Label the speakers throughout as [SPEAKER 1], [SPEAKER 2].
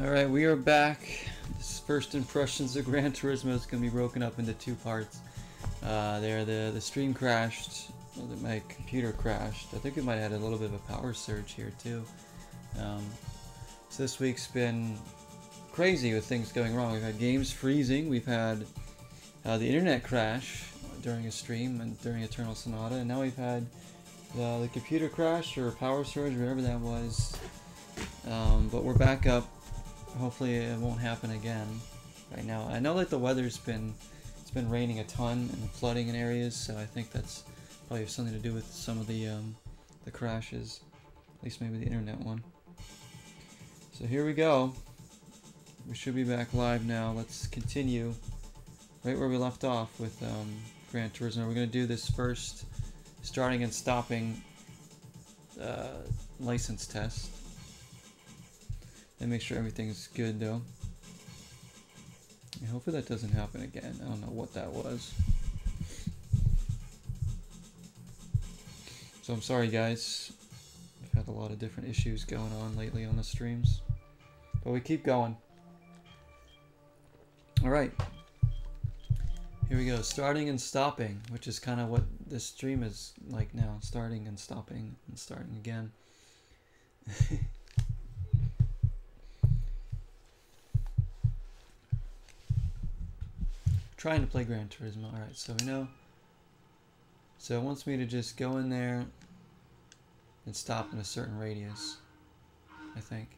[SPEAKER 1] Alright, we are back. This first impressions of Gran Turismo is going to be broken up into two parts. Uh, there, the, the stream crashed, my computer crashed. I think it might have had a little bit of a power surge here too. Um, so this week's been crazy with things going wrong. We've had games freezing, we've had uh, the internet crash during a stream and during Eternal Sonata, and now we've had the, the computer crash or power surge, whatever that was. Um, but we're back up hopefully it won't happen again right now. I know that the weather's been it's been raining a ton and flooding in areas, so I think that's probably something to do with some of the um, the crashes, at least maybe the internet one. So here we go. We should be back live now. Let's continue right where we left off with um, Gran Turismo. We're going to do this first starting and stopping uh, license test. And make sure everything's good though. And hopefully that doesn't happen again. I don't know what that was. So I'm sorry guys. I've had a lot of different issues going on lately on the streams. But we keep going. Alright. Here we go. Starting and stopping, which is kind of what this stream is like now. Starting and stopping and starting again. trying to play Gran Turismo. Alright, so we know. So it wants me to just go in there and stop in a certain radius, I think.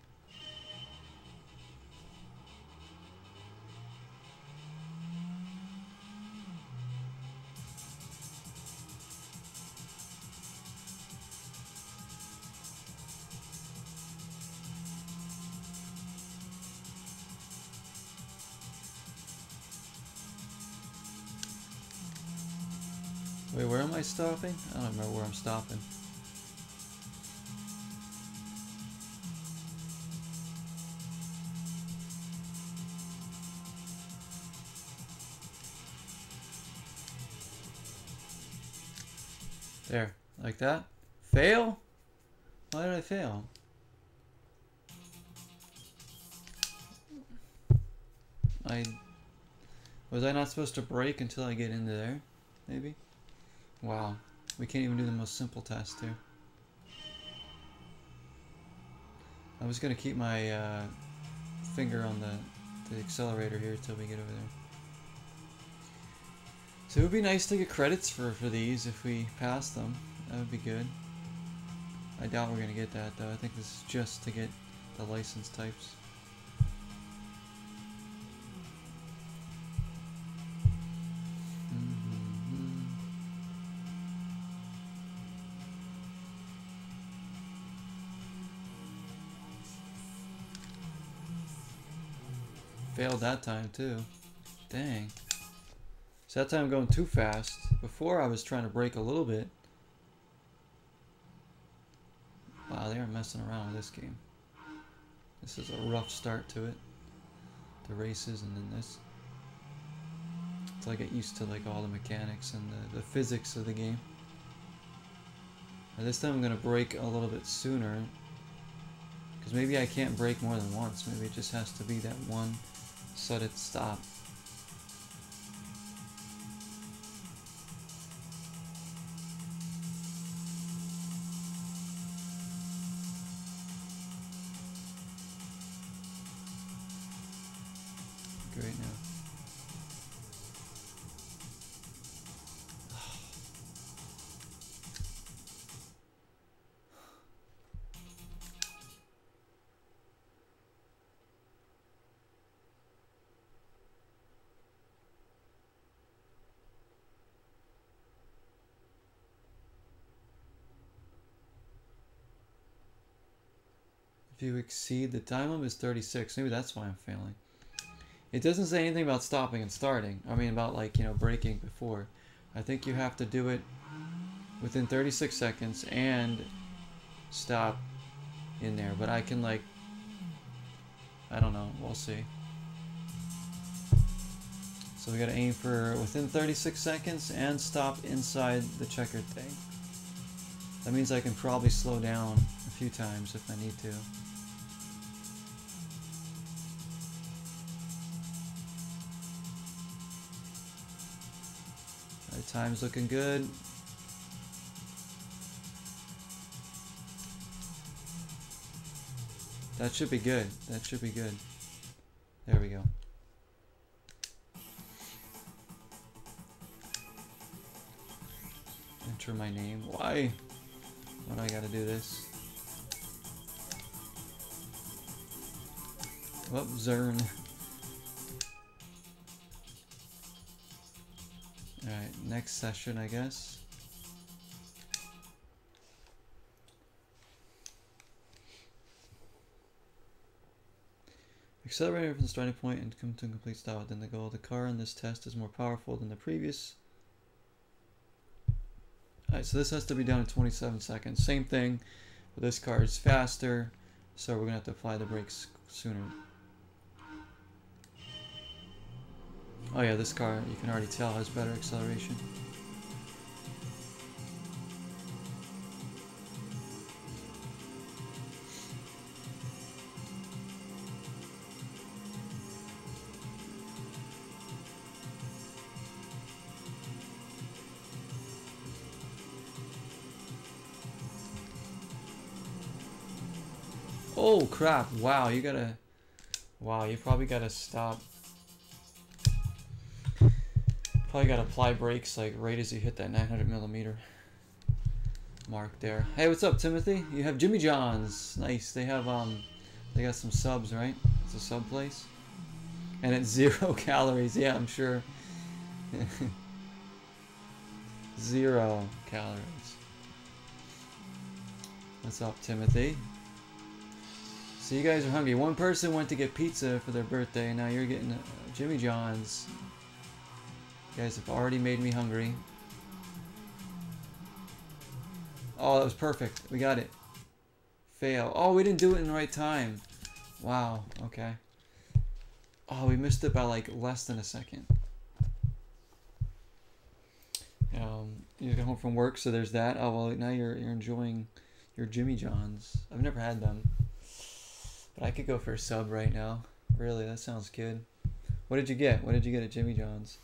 [SPEAKER 1] Where am I stopping? I don't remember where I'm stopping. There, like that. Fail? Why did I fail? I... Was I not supposed to break until I get into there? Maybe? Wow, we can't even do the most simple test here. I was gonna keep my uh, finger on the, the accelerator here until we get over there. So it would be nice to get credits for, for these if we pass them. That would be good. I doubt we're gonna get that though. I think this is just to get the license types. That time too. Dang. So that time I'm going too fast. Before I was trying to brake a little bit. Wow, they are messing around with this game. This is a rough start to it. The races and then this. Until I get used to like all the mechanics and the, the physics of the game. Now this time I'm going to brake a little bit sooner. Because maybe I can't brake more than once. Maybe it just has to be that one so it stop. You exceed the time limit is 36. Maybe that's why I'm failing. It doesn't say anything about stopping and starting. I mean about like, you know, breaking before. I think you have to do it within 36 seconds and stop in there. But I can like, I don't know. We'll see. So we gotta aim for within 36 seconds and stop inside the checkered thing. That means I can probably slow down a few times if I need to. Time's looking good. That should be good. That should be good. There we go. Enter my name. Why? Why do I gotta do this? Whoop, Zern. Alright, next session, I guess. Accelerator from the starting point and come to a complete stop within the goal. The car in this test is more powerful than the previous. Alright, so this has to be done in 27 seconds. Same thing, but this car is faster, so we're going to have to apply the brakes sooner. Oh yeah, this car, you can already tell, has better acceleration. Oh crap, wow, you gotta... Wow, you probably gotta stop Probably gotta apply brakes like right as you hit that 900 millimeter mark there. Hey, what's up, Timothy? You have Jimmy John's. Nice. They have um, they got some subs, right? It's a sub place, and it's zero calories. Yeah, I'm sure. zero calories. What's up, Timothy? So you guys are hungry. One person went to get pizza for their birthday. Now you're getting uh, Jimmy John's. You guys have already made me hungry. Oh, that was perfect. We got it. Fail. Oh, we didn't do it in the right time. Wow. Okay. Oh, we missed it by like less than a second. Um, you get home from work, so there's that. Oh well, now you're you're enjoying your Jimmy Johns. I've never had them, but I could go for a sub right now. Really, that sounds good. What did you get? What did you get at Jimmy John's?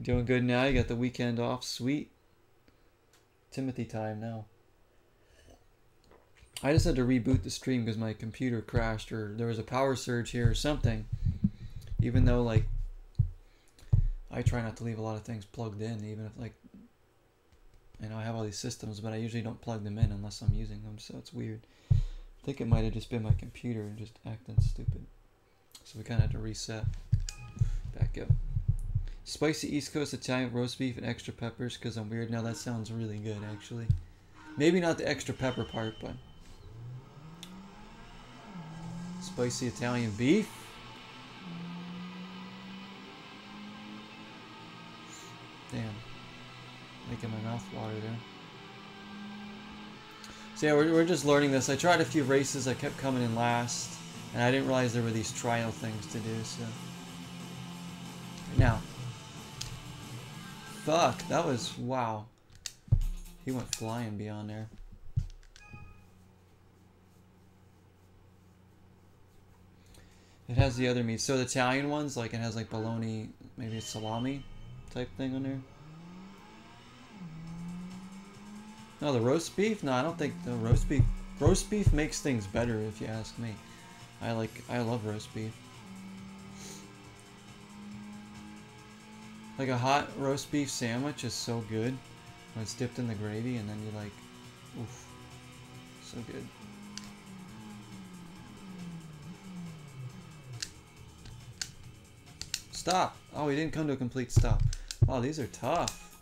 [SPEAKER 1] You doing good now? You got the weekend off. Sweet. Timothy time now. I just had to reboot the stream because my computer crashed or there was a power surge here or something. Even though, like, I try not to leave a lot of things plugged in, even if, like, I know I have all these systems, but I usually don't plug them in unless I'm using them, so it's weird. I think it might have just been my computer just acting stupid. So we kind of had to reset. Back up. Spicy East Coast Italian roast beef and extra peppers because I'm weird. Now that sounds really good, actually. Maybe not the extra pepper part, but spicy Italian beef. Damn, making my mouth water there. So yeah, we're, we're just learning this. I tried a few races. I kept coming in last, and I didn't realize there were these trial things to do. So Fuck, that was, wow. He went flying beyond there. It has the other meats. So the Italian ones, like it has like bologna, maybe a salami type thing on there. No, the roast beef? No, I don't think the roast beef. Roast beef makes things better if you ask me. I like, I love roast beef. Like a hot roast beef sandwich is so good when it's dipped in the gravy and then you like, oof, so good. Stop! Oh, we didn't come to a complete stop. Wow, these are tough.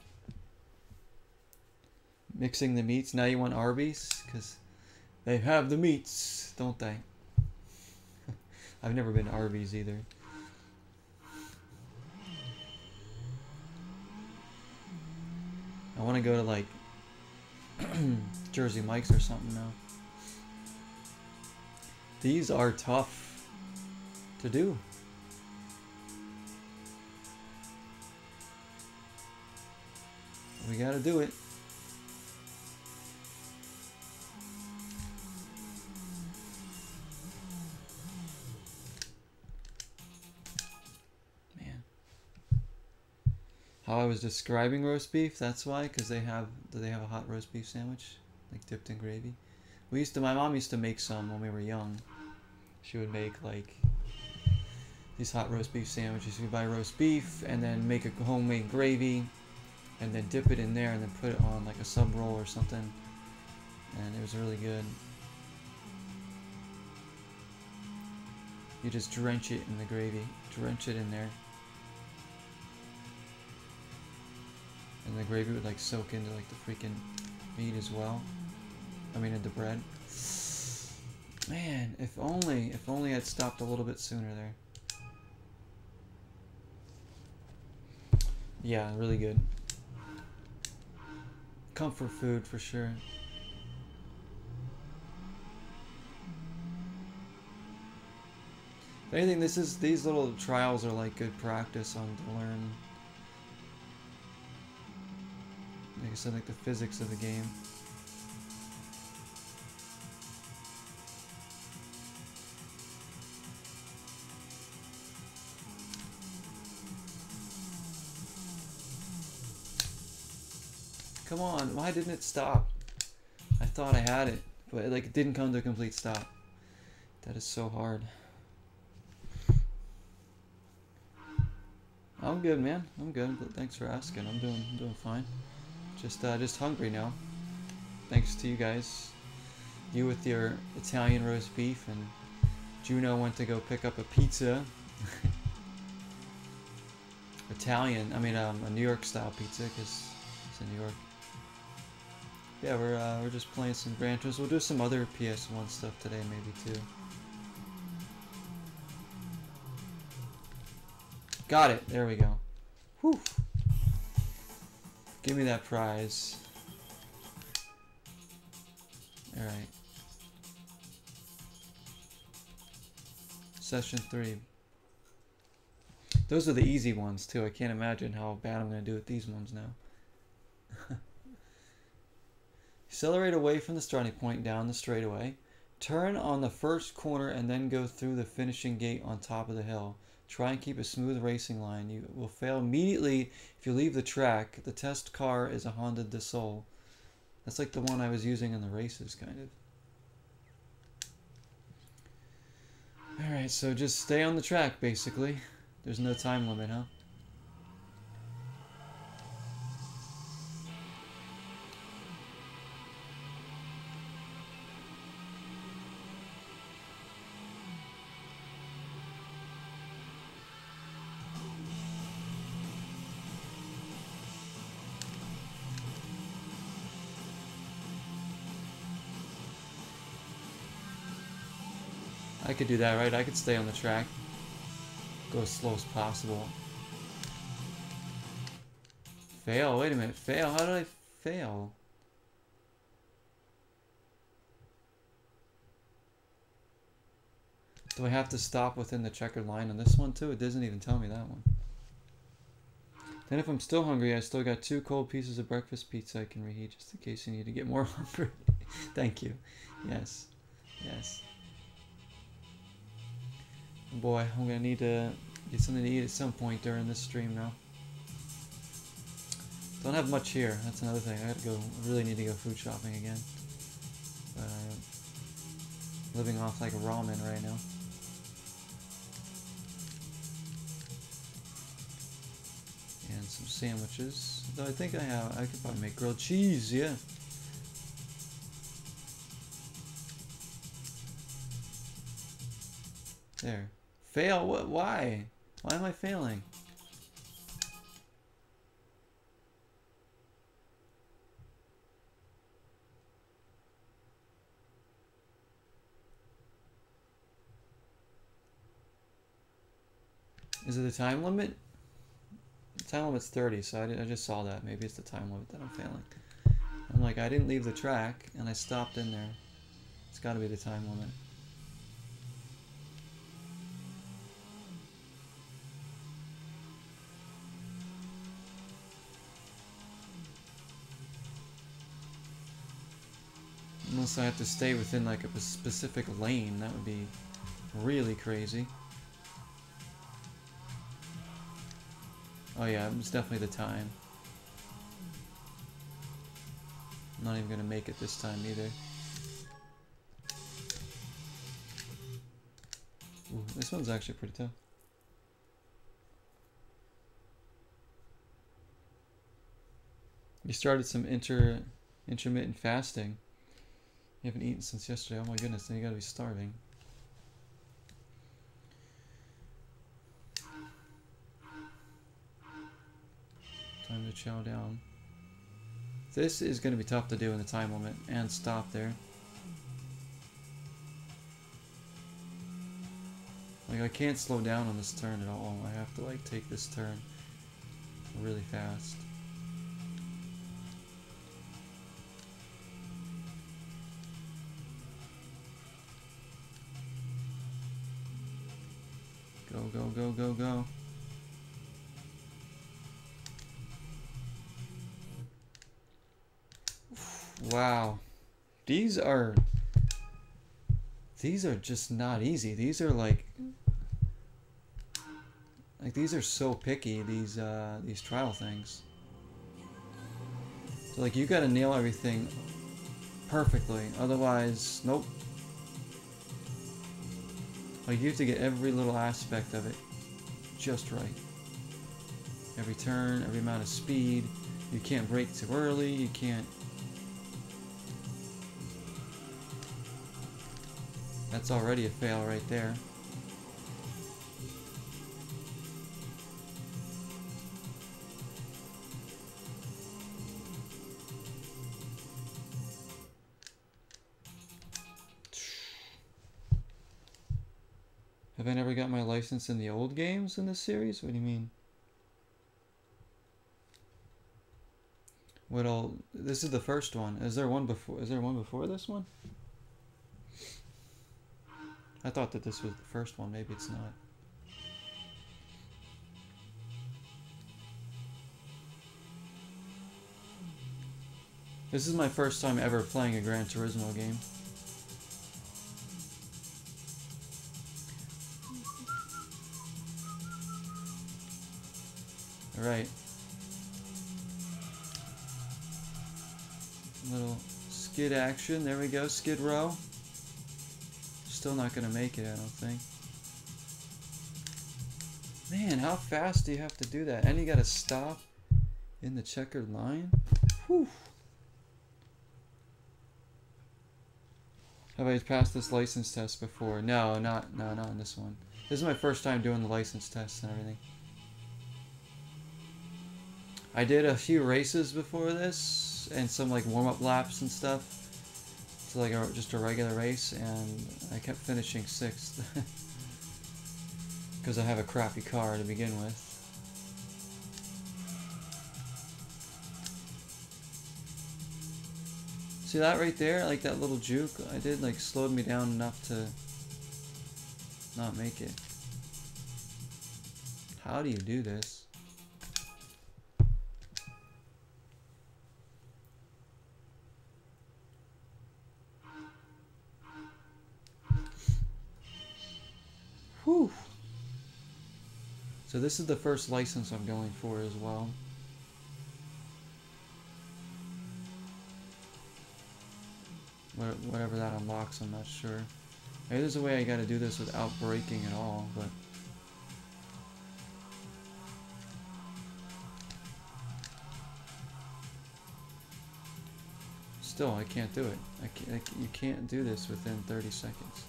[SPEAKER 1] Mixing the meats. Now you want Arby's? Because they have the meats, don't they? I've never been to Arby's either. I want to go to like Jersey Mike's or something now. These are tough to do. We gotta do it. How I was describing roast beef. That's why, because they have do they have a hot roast beef sandwich, like dipped in gravy? We used to. My mom used to make some when we were young. She would make like these hot roast beef sandwiches. You buy roast beef and then make a homemade gravy, and then dip it in there and then put it on like a sub roll or something. And it was really good. You just drench it in the gravy, drench it in there. And the gravy would like soak into like the freaking meat as well. I mean into bread. Man, if only, if only I'd stopped a little bit sooner there. Yeah, really good. Comfort food for sure. If anything, this is these little trials are like good practice on to learn. Like I said, like the physics of the game. Come on, why didn't it stop? I thought I had it, but it, like it didn't come to a complete stop. That is so hard. I'm good, man. I'm good. Thanks for asking. I'm doing I'm doing fine. Just uh, just hungry now. Thanks to you guys. You with your Italian roast beef and Juno went to go pick up a pizza. Italian, I mean um, a New York style pizza because it's in New York. Yeah, we're uh, we're just playing some Gran Turismo. We'll do some other PS1 stuff today, maybe too. Got it. There we go. Whew. Give me that prize. Alright. Session 3. Those are the easy ones, too. I can't imagine how bad I'm going to do with these ones now. Accelerate away from the starting point down the straightaway. Turn on the first corner and then go through the finishing gate on top of the hill. Try and keep a smooth racing line. You will fail immediately if you leave the track. The test car is a Honda del Sol. That's like the one I was using in the races, kind of. Alright, so just stay on the track, basically. There's no time limit, huh? Do that, right? I could stay on the track. Go as slow as possible. Fail? Wait a minute. Fail? How did I fail? Do I have to stop within the checkered line on this one too? It doesn't even tell me that one. Then if I'm still hungry, I still got two cold pieces of breakfast pizza I can reheat just in case you need to get more hungry. Thank you. Yes. Yes. Boy, I'm gonna need to get something to eat at some point during this stream now. Don't have much here. That's another thing. I gotta go. I really need to go food shopping again. But I'm living off like ramen right now. And some sandwiches. Though I think I have. I could probably make grilled cheese. Yeah. There. Fail? What? Why? Why am I failing? Is it the time limit? The time limit's 30, so I, I just saw that. Maybe it's the time limit that I'm failing. I'm like, I didn't leave the track, and I stopped in there. It's got to be the time limit. Unless I have to stay within like a specific lane, that would be really crazy. Oh yeah, it's definitely the time. I'm not even gonna make it this time either. Ooh, this one's actually pretty tough. You started some inter intermittent fasting. You haven't eaten since yesterday. Oh my goodness, then you gotta be starving. Time to chow down. This is gonna be tough to do in the time limit and stop there. Like I can't slow down on this turn at all. I have to like take this turn really fast. Go, go, go, go, go. Wow. These are these are just not easy. These are like like these are so picky, these uh these trial things. So like you gotta nail everything perfectly. Otherwise, nope. Like you have to get every little aspect of it just right. Every turn, every amount of speed. You can't brake too early, you can't That's already a fail right there. Got my license in the old games in this series? What do you mean? What all? This is the first one. Is there one before? Is there one before this one? I thought that this was the first one. Maybe it's not. This is my first time ever playing a Gran Turismo game. Alright. Little skid action. There we go. Skid row. Still not gonna make it, I don't think. Man, how fast do you have to do that? And you gotta stop in the checkered line? Whew. Have I passed this license test before? No, not no, not on this one. This is my first time doing the license test and everything. I did a few races before this and some like warm-up laps and stuff to like a, just a regular race and I kept finishing sixth because I have a crappy car to begin with. See that right there, like that little juke, I did like slowed me down enough to not make it. How do you do this? Whew. So this is the first license I'm going for as well. Whatever that unlocks, I'm not sure. Maybe there's a way I gotta do this without breaking at all, but... Still, I can't do it. I can't, I, you can't do this within 30 seconds.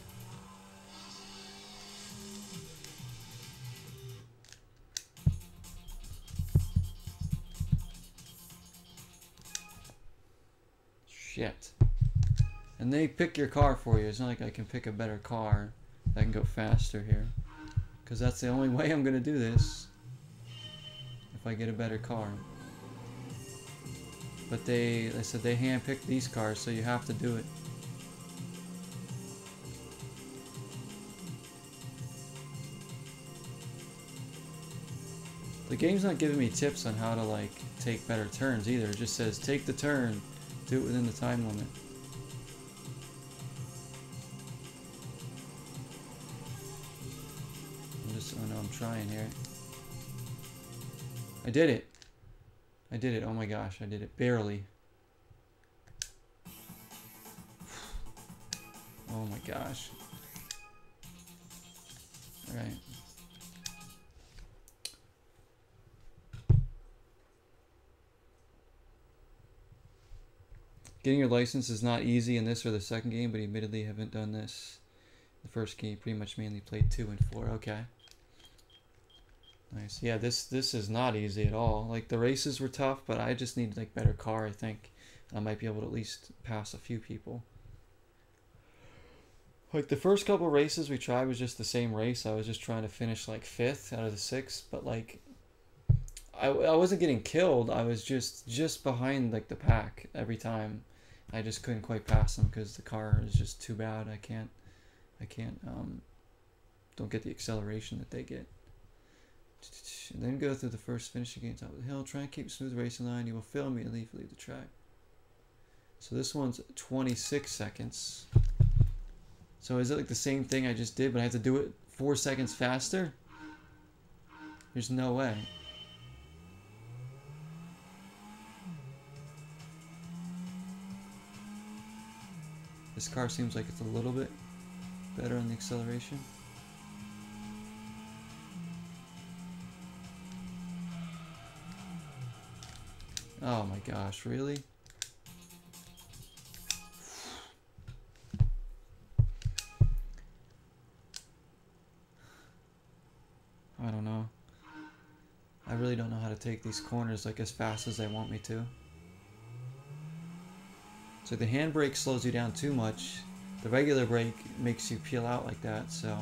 [SPEAKER 1] And they pick your car for you. It's not like I can pick a better car that can go faster here. Because that's the only way I'm going to do this. If I get a better car. But they, they said they handpicked these cars, so you have to do it. The game's not giving me tips on how to like take better turns either. It just says take the turn do it within the time limit. I did it. I did it. Oh my gosh, I did it. Barely. Oh my gosh. Alright. Getting your license is not easy in this or the second game, but admittedly haven't done this. The first game pretty much mainly played two and four. Okay. Nice. Yeah, this this is not easy at all. Like the races were tough, but I just need like better car. I think I might be able to at least pass a few people. Like the first couple races we tried was just the same race. I was just trying to finish like fifth out of the six, but like I, I wasn't getting killed. I was just just behind like the pack every time. I just couldn't quite pass them because the car is just too bad. I can't I can't um don't get the acceleration that they get. And then go through the first finishing game top of the hill. Try and keep smooth racing line. You will fail immediately if you leave the track. So this one's 26 seconds. So is it like the same thing I just did, but I have to do it four seconds faster? There's no way. This car seems like it's a little bit better on the acceleration. Oh my gosh, really? I don't know. I really don't know how to take these corners like as fast as they want me to. So the handbrake slows you down too much. The regular brake makes you peel out like that, so...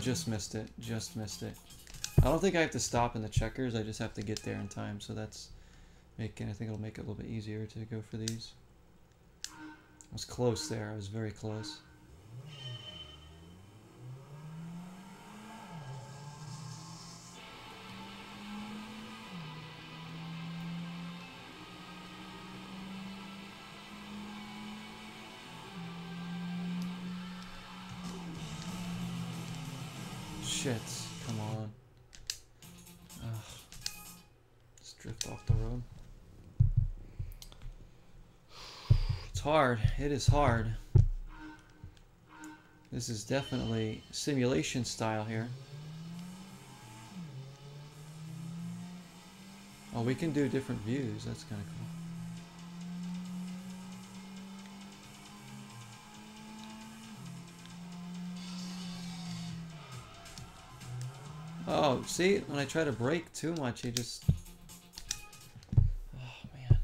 [SPEAKER 1] Just missed it. Just missed it. I don't think I have to stop in the checkers. I just have to get there in time. So that's making, I think it'll make it a little bit easier to go for these. I was close there. I was very close. Hard. It is hard. This is definitely simulation style here. Oh, we can do different views. That's kind of cool. Oh, see, when I try to break too much, he just... Oh, man.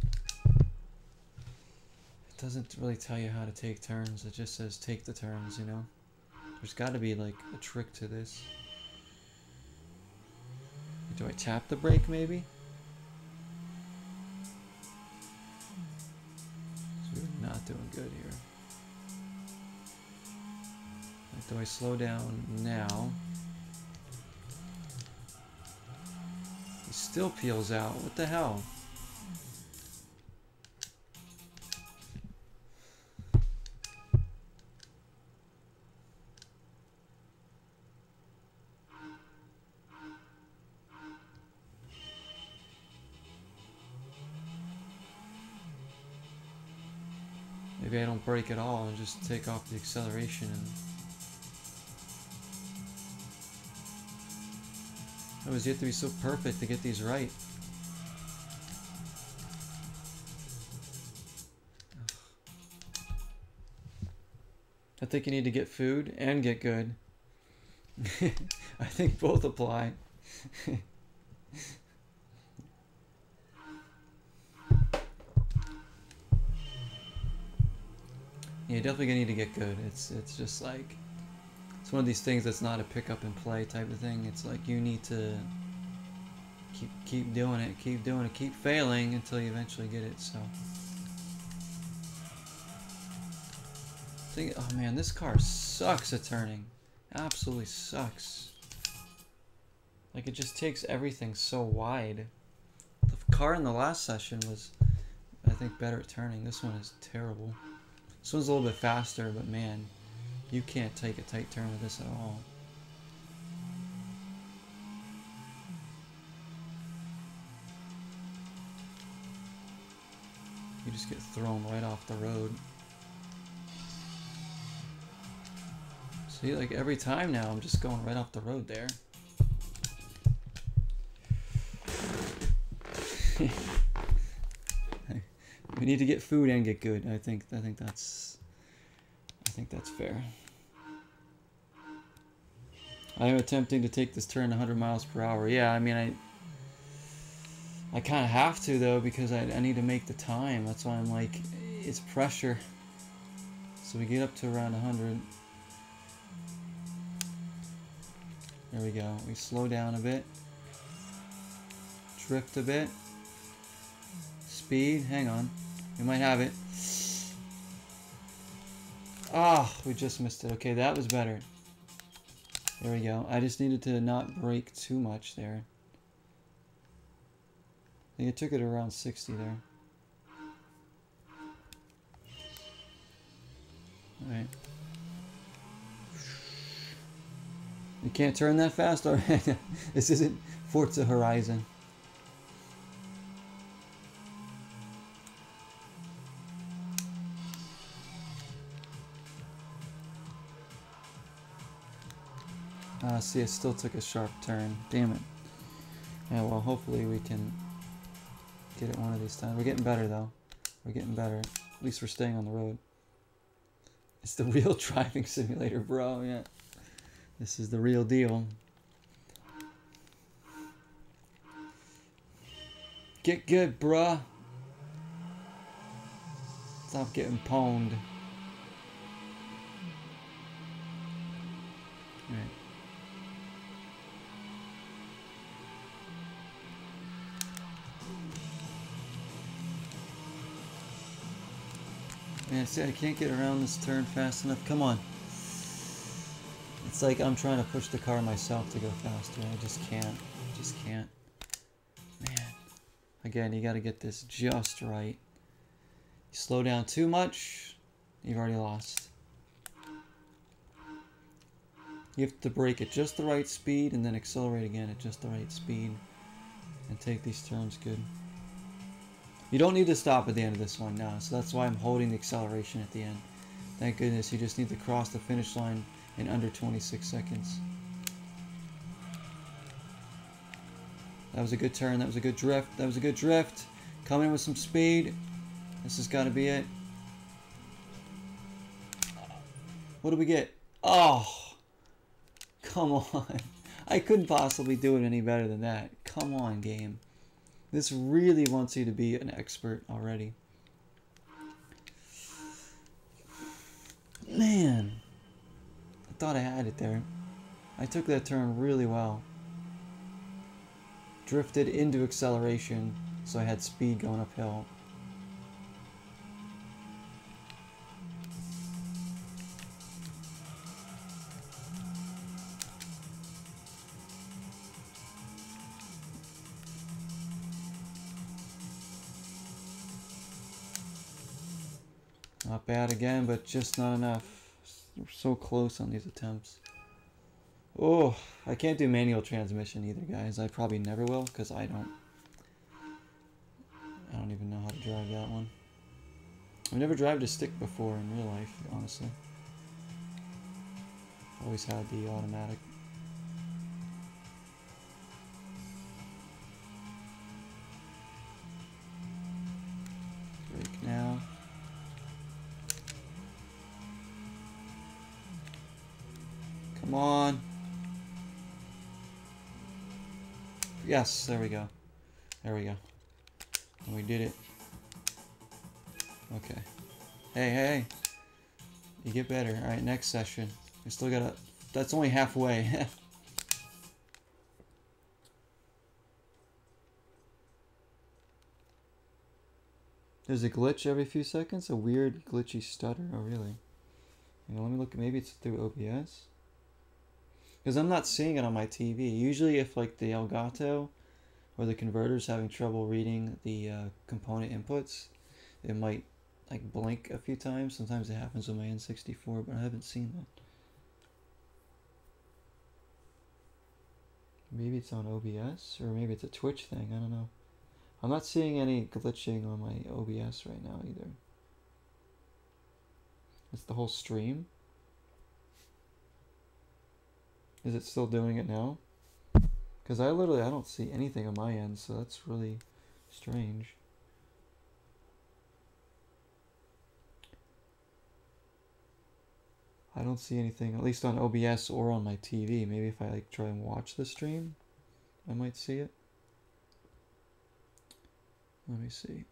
[SPEAKER 1] It doesn't really tell you how to take turns. It just says take the turns, you know? There's got to be, like, a trick to this. Do I tap the brake, maybe? We're not doing good here. Like, do I slow down now? He still peels out. What the hell? Brake at all and just take off the acceleration and I was yet to be so perfect to get these right. I think you need to get food and get good. I think both apply. Yeah, definitely gonna need to get good. It's it's just like it's one of these things that's not a pick up and play type of thing. It's like you need to keep keep doing it, keep doing it, keep failing until you eventually get it. So think, oh man, this car sucks at turning. Absolutely sucks. Like it just takes everything so wide. The car in the last session was, I think, better at turning. This one is terrible. This one's a little bit faster, but man, you can't take a tight turn with this at all. You just get thrown right off the road. See, like every time now, I'm just going right off the road there. We need to get food and get good. I think I think that's I think that's fair. I am attempting to take this turn 100 miles per hour. Yeah, I mean I I kind of have to though because I, I need to make the time. That's why I'm like it's pressure. So we get up to around 100. There we go. We slow down a bit. Drift a bit. Speed. Hang on. We might have it. Ah, oh, we just missed it. Okay, that was better. There we go. I just needed to not break too much there. I think it took it around 60 there. Alright. You can't turn that fast? Alright. this isn't Forza Horizon. Uh, see, it still took a sharp turn. Damn it. Yeah, well, hopefully we can get it one of these times. We're getting better, though. We're getting better. At least we're staying on the road. It's the real driving simulator, bro. Yeah. This is the real deal. Get good, bruh. Stop getting pwned. Man, see, I can't get around this turn fast enough. Come on. It's like I'm trying to push the car myself to go faster. I just can't. Just can't. Man. Again, you got to get this just right. You slow down too much, you've already lost. You have to brake at just the right speed and then accelerate again at just the right speed and take these turns good. You don't need to stop at the end of this one now, so that's why I'm holding the acceleration at the end. Thank goodness, you just need to cross the finish line in under 26 seconds. That was a good turn, that was a good drift, that was a good drift. Coming with some speed. This has got to be it. What do we get? Oh, come on. I couldn't possibly do it any better than that. Come on, game. This really wants you to be an expert already. Man, I thought I had it there. I took that turn really well. Drifted into acceleration, so I had speed going uphill. Bad again, but just not enough. We're so close on these attempts. Oh, I can't do manual transmission either, guys. I probably never will, because I don't... I don't even know how to drive that one. I've never driven a stick before in real life, honestly. Always had the automatic. Yes, there we go. There we go. And we did it. Okay. Hey, hey. You get better. Alright, next session. We still got a... That's only halfway. There's a glitch every few seconds? A weird glitchy stutter? Oh, really? You know, let me look. Maybe it's through OBS? Because I'm not seeing it on my TV. Usually, if like the Elgato or the converter is having trouble reading the uh, component inputs, it might like blink a few times. Sometimes it happens on my N64, but I haven't seen that. Maybe it's on OBS, or maybe it's a Twitch thing. I don't know. I'm not seeing any glitching on my OBS right now either. It's the whole stream. Is it still doing it now? Because I literally I don't see anything on my end, so that's really strange. I don't see anything, at least on OBS or on my TV. Maybe if I like try and watch the stream, I might see it. Let me see.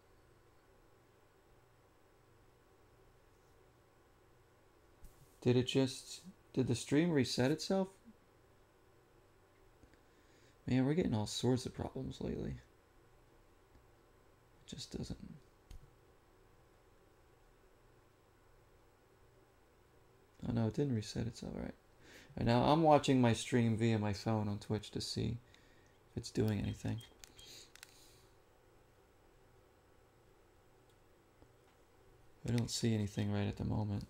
[SPEAKER 1] Did it just, did the stream reset itself? Man, we're getting all sorts of problems lately. It just doesn't. Oh no, it didn't reset itself, right. And now I'm watching my stream via my phone on Twitch to see if it's doing anything. I don't see anything right at the moment.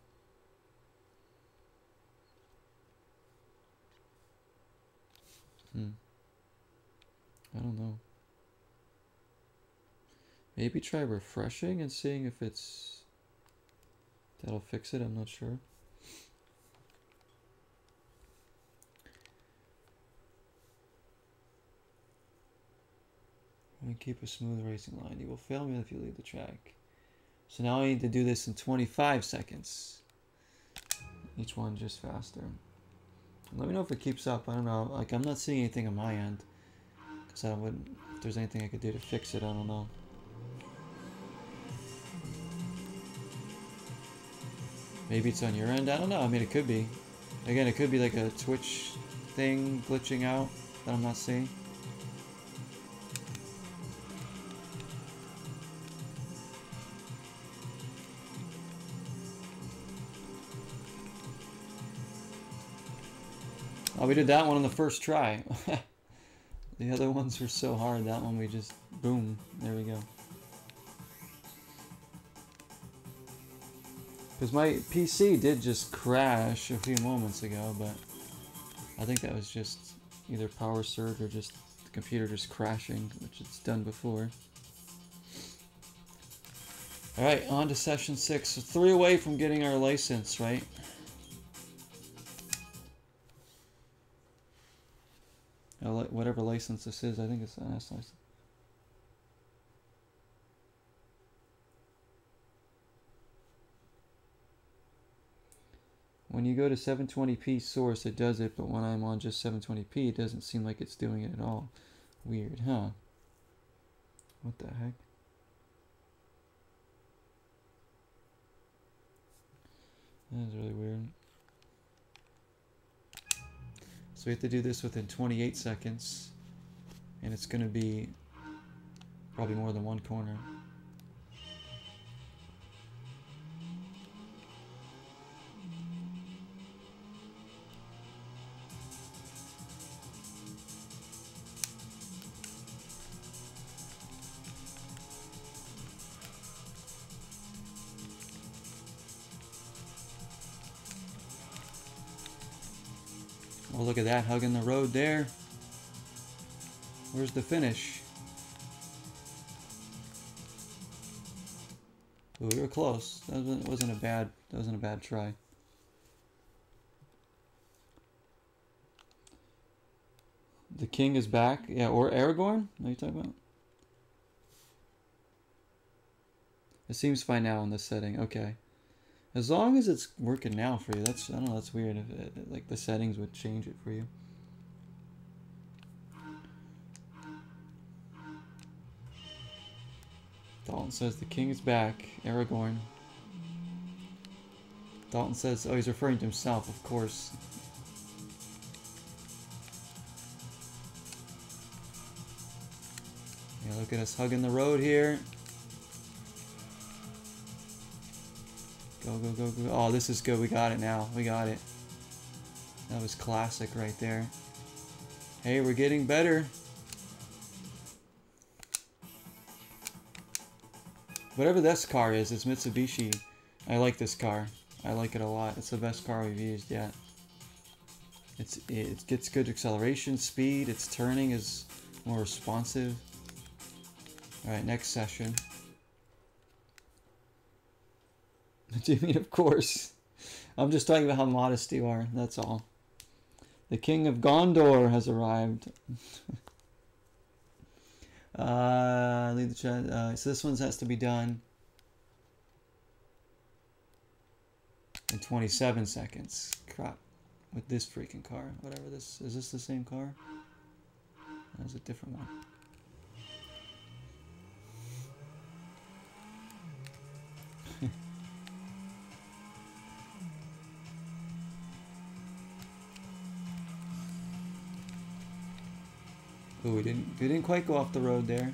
[SPEAKER 1] Hmm. I don't know. Maybe try refreshing and seeing if it's... That'll fix it, I'm not sure. And keep a smooth racing line. You will fail me if you leave the track. So now I need to do this in 25 seconds. Each one just faster. Let me know if it keeps up. I don't know. Like, I'm not seeing anything on my end. Because I wouldn't, if there's anything I could do to fix it, I don't know. Maybe it's on your end. I don't know. I mean, it could be. Again, it could be like a Twitch thing glitching out that I'm not seeing. Oh, we did that one on the first try. the other ones were so hard. That one we just, boom, there we go. Because my PC did just crash a few moments ago, but I think that was just either power surge or just the computer just crashing, which it's done before. Alright, on to session six. So three away from getting our license, right? Whatever license this is. I think it's an S license. When you go to 720p source, it does it, but when I'm on just 720p, it doesn't seem like it's doing it at all. Weird, huh? What the heck? That is really weird. So we have to do this within 28 seconds. And it's going to be probably more than one corner. Look at that, hugging the road there. Where's the finish? Ooh, we were close. That wasn't a bad. That wasn't a bad try. The king is back. Yeah, or Aragorn? What are you talking about? It seems fine now in this setting. Okay. As long as it's working now for you, that's I don't know. That's weird. If uh, it, like the settings would change it for you. Dalton says the king is back. Aragorn. Dalton says, oh, he's referring to himself, of course. Yeah, look at us hugging the road here. Go, go, go, go. Oh, this is good. We got it now. We got it. That was classic right there. Hey, we're getting better. Whatever this car is, it's Mitsubishi. I like this car. I like it a lot. It's the best car we've used yet. It's it gets good acceleration, speed. Its turning is more responsive. All right, next session. Do you mean of course? I'm just talking about how modest you are. That's all. The king of Gondor has arrived. uh, the chat. Uh, so this one has to be done in 27 seconds. Crap. With this freaking car. Whatever this is. this the same car? That's a different one. Oh, we didn't we didn't quite go off the road there.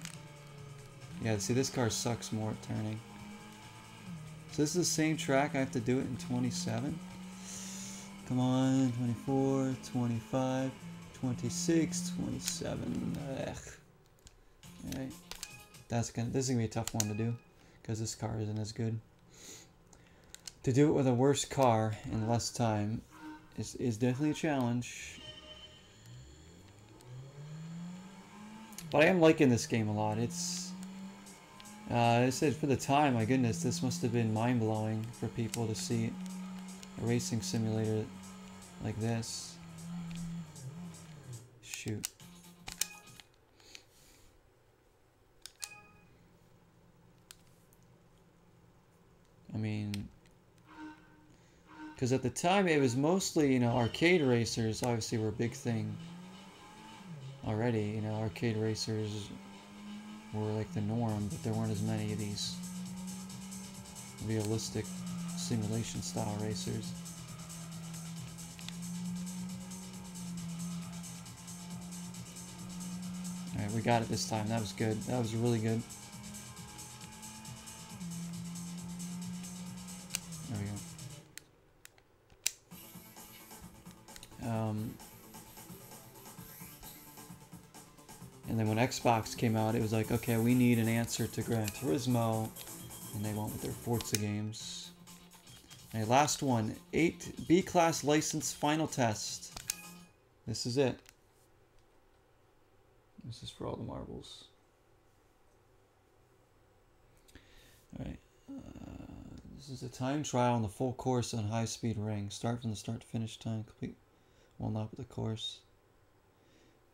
[SPEAKER 1] Yeah, see this car sucks more at turning. So this is the same track, I have to do it in 27. Come on, 24, 25, 26, 27. Ugh. Alright. That's gonna this is gonna be a tough one to do, because this car isn't as good. To do it with a worse car in less time is, is definitely a challenge. But I am liking this game a lot. It's, uh, I said for the time, my goodness, this must have been mind-blowing for people to see a racing simulator like this. Shoot. I mean, because at the time it was mostly, you know, arcade racers obviously were a big thing already. You know, arcade racers were like the norm, but there weren't as many of these realistic simulation style racers. Alright, we got it this time. That was good. That was really good. There we go. Um, And then when Xbox came out, it was like, okay, we need an answer to Gran Turismo. And they went with their Forza games. Okay, last one. 8 B-Class license final test. This is it. This is for all the marbles. Alright. Uh, this is a time trial on the full course on high-speed ring. Start from the start to finish time. Complete. one lap of the course.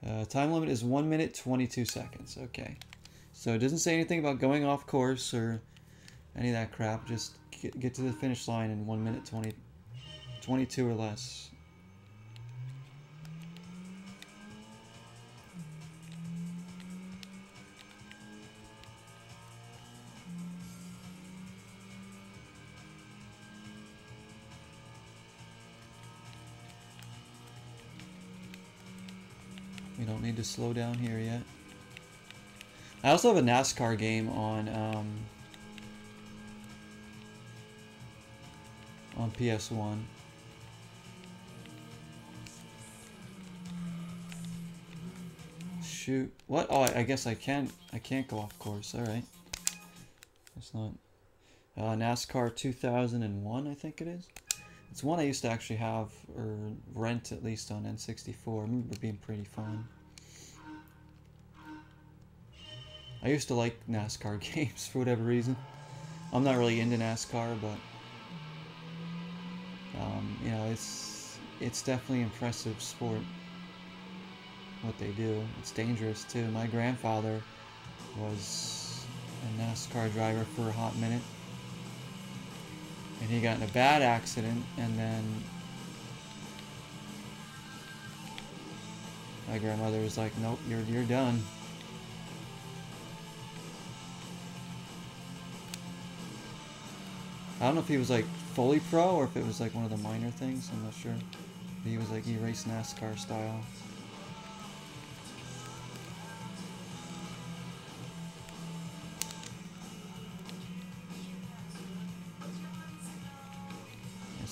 [SPEAKER 1] Uh, time limit is 1 minute 22 seconds. Okay. So it doesn't say anything about going off course or any of that crap. Just get, get to the finish line in 1 minute 20, 22 or less. To slow down here yet. I also have a NASCAR game on um, on PS1. Shoot. What? Oh, I guess I can't. I can't go off course. All right. That's not. Uh, NASCAR 2001, I think it is. It's one I used to actually have, or rent at least on N64. I remember being pretty fun. I used to like NASCAR games for whatever reason. I'm not really into NASCAR, but um, you know, it's it's definitely impressive sport. What they do, it's dangerous too. My grandfather was a NASCAR driver for a hot minute and he got in a bad accident and then my grandmother was like nope you're you're done I don't know if he was like fully pro or if it was like one of the minor things I'm not sure but he was like he raced NASCAR style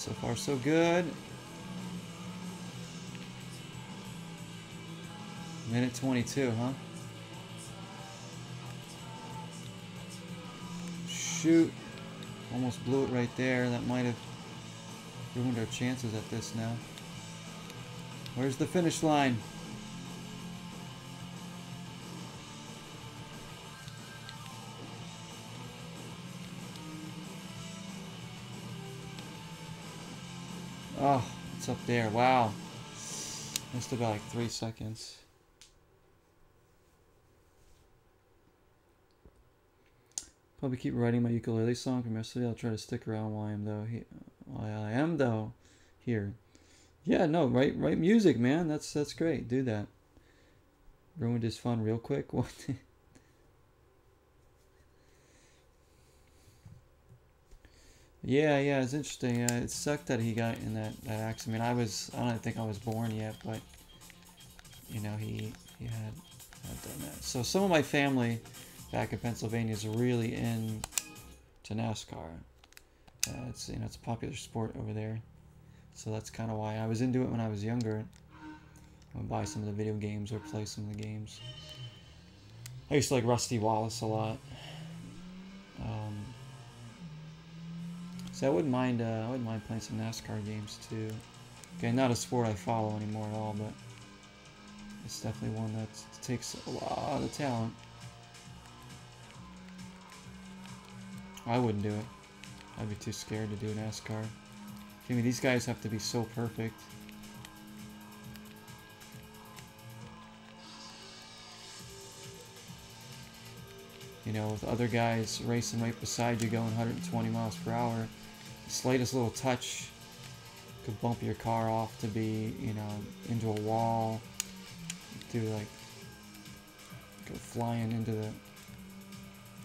[SPEAKER 1] So far, so good. Minute 22, huh? Shoot. Almost blew it right there. That might have ruined our chances at this now. Where's the finish line? Oh, it's up there. Wow. Missed about like three seconds. Probably keep writing my ukulele song from yesterday. I'll try to stick around while I am though. He, while I am though here. Yeah, no, write write music, man. That's that's great. Do that. Ruined his fun real quick. What? yeah, yeah, it's interesting. Uh, it sucked that he got in that that accident. I mean, I was I don't think I was born yet, but you know he he had, had done that. So some of my family back in Pennsylvania is really into NASCAR. Uh, it's you know it's a popular sport over there, so that's kind of why I was into it when I was younger. I would buy some of the video games or play some of the games. I used to like Rusty Wallace a lot. Um, so I wouldn't mind uh, I wouldn't mind playing some NASCAR games too. Okay, not a sport I follow anymore at all, but it's definitely one that takes a lot of talent. I wouldn't do it. I'd be too scared to do NASCAR. I mean, these guys have to be so perfect. You know, with other guys racing right beside you going 120 miles per hour, the slightest little touch could bump your car off to be, you know, into a wall, to like go flying into the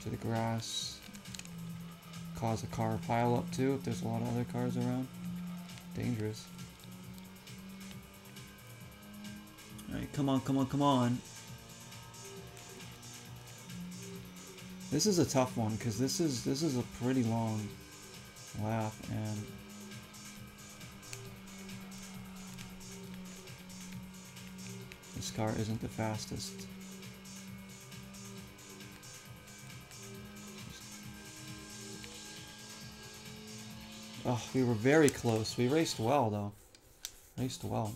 [SPEAKER 1] to the grass cause a car pile up too if there's a lot of other cars around. Dangerous. Alright, come on, come on, come on. This is a tough one because this is this is a pretty long lap and this car isn't the fastest. Oh, we were very close. We raced well, though. Raced well.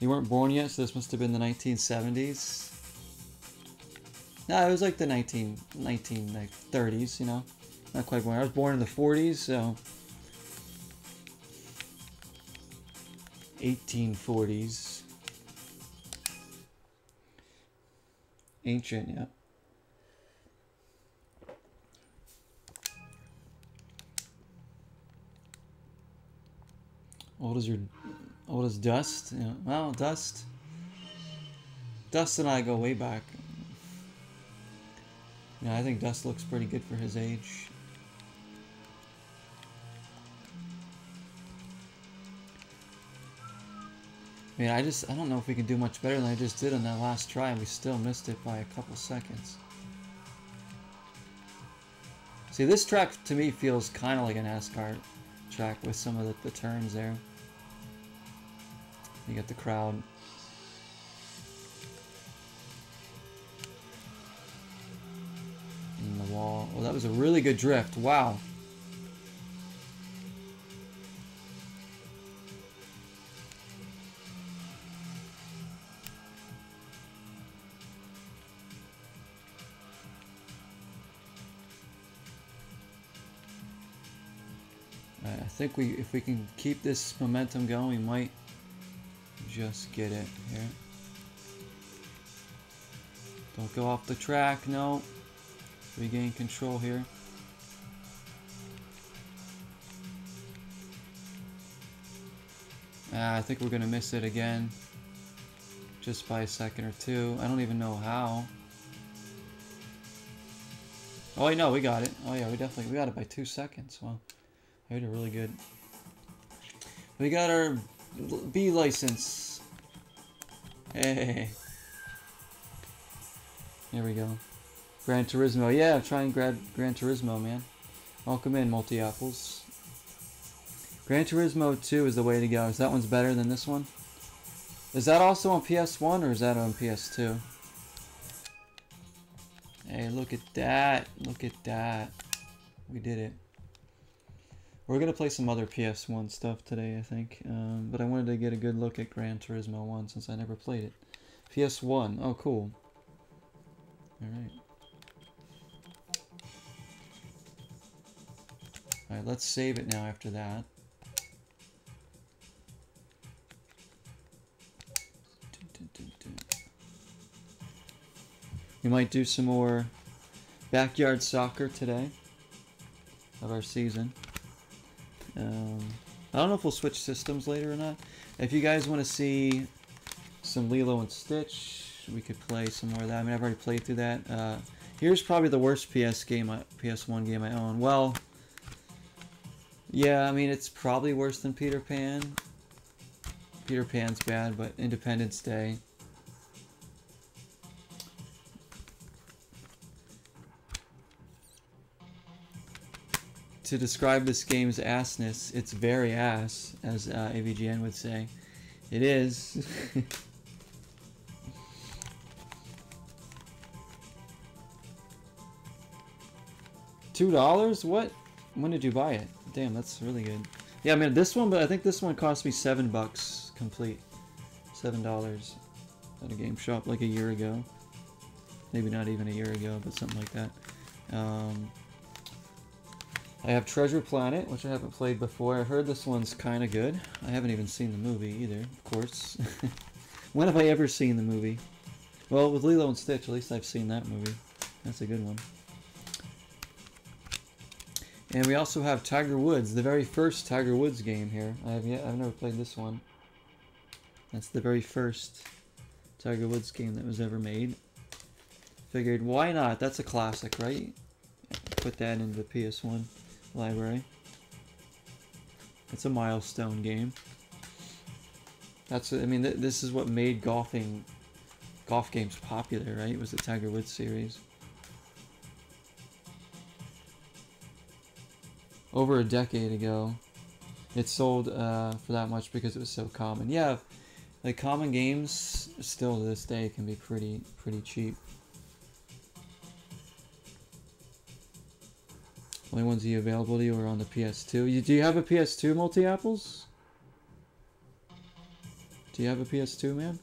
[SPEAKER 1] You weren't born yet, so this must have been the 1970s. No, it was like the 19, 19 like 30s, you know. Not quite born. I was born in the 40s, so 1840s. Ancient, yeah. Old as your, old as Dust. Well, Dust. Dust and I go way back. Yeah, I think Dust looks pretty good for his age. I mean, I just, I don't know if we can do much better than I just did on that last try, we still missed it by a couple seconds. See, this track to me feels kind of like a NASCAR track with some of the, the turns there. You get the crowd. In the wall. Oh, that was a really good drift. Wow. I think we, if we can keep this momentum going, we might just get it here. Don't go off the track, no. Regain control here. Ah, I think we're to miss it again. Just by a second or two. I don't even know how. Oh, wait, no, we got it. Oh, yeah, we definitely, we got it by two seconds. Well, we did really good. We got our B license. Hey. Here we go. Gran Turismo. Yeah, I'm trying Gran, Gran Turismo, man. Welcome in, Multi Apples. Gran Turismo 2 is the way to go. Is that one's better than this one? Is that also on PS1 or is that on PS2? Hey, look at that. Look at that. We did it. We're going to play some other PS1 stuff today, I think. Um, but I wanted to get a good look at Gran Turismo 1 since I never played it. PS1. Oh, cool. Alright. Alright, let's save it now after that. We might do some more backyard soccer today of our season. Um, I don't know if we'll switch systems later or not. If you guys want to see some Lilo and Stitch, we could play some more of that. I mean, I've already played through that. Uh, here's probably the worst PS game, PS1 game I own. Well, yeah, I mean, it's probably worse than Peter Pan. Peter Pan's bad, but Independence Day. To describe this game's assness, it's very ass, as uh, AVGN would say. It is. Two dollars? What? When did you buy it? Damn, that's really good. Yeah, I mean this one, but I think this one cost me seven bucks complete. Seven dollars at a game shop like a year ago. Maybe not even a year ago, but something like that. Um, I have Treasure Planet, which I haven't played before. I heard this one's kind of good. I haven't even seen the movie either, of course. when have I ever seen the movie? Well, with Lilo and Stitch, at least I've seen that movie. That's a good one. And we also have Tiger Woods, the very first Tiger Woods game here. I have yet I've never played this one. That's the very first Tiger Woods game that was ever made. Figured why not? That's a classic, right? Put that into the PS1 library. It's a milestone game. That's I mean th this is what made golfing golf games popular, right? It was the Tiger Woods series. over a decade ago. It sold uh, for that much because it was so common. Yeah, like common games still to this day can be pretty pretty cheap. Only ones you available to you are on the PS2. You, do you have a PS2 multi apples? Do you have a PS2, man?